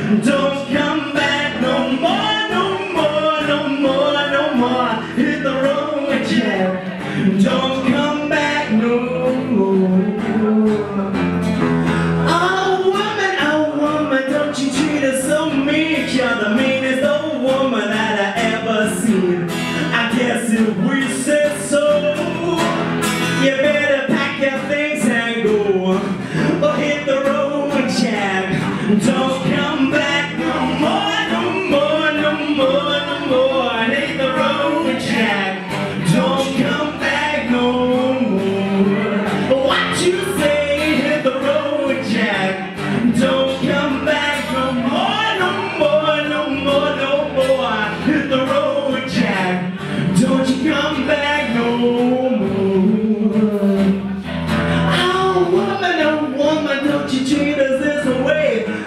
Don't come back no more, no more, no more, no more. Hit the road, yeah. Don't come back no more. Oh woman, oh woman, don't you treat us so mean. You're the meanest old woman that I ever seen. I guess if we said so, you better pack your things and go or hit the road, Jack. Don't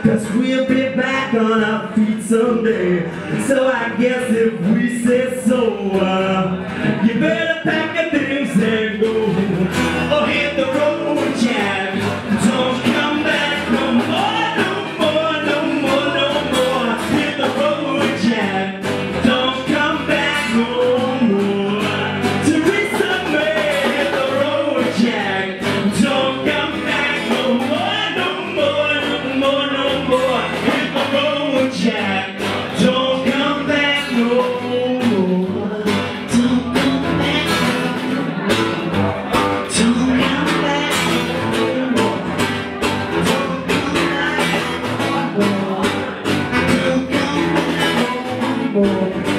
Cause we'll be back on our feet someday. So I guess if we say so, uh, tiempo.